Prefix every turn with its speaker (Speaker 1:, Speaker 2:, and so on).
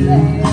Speaker 1: Yeah.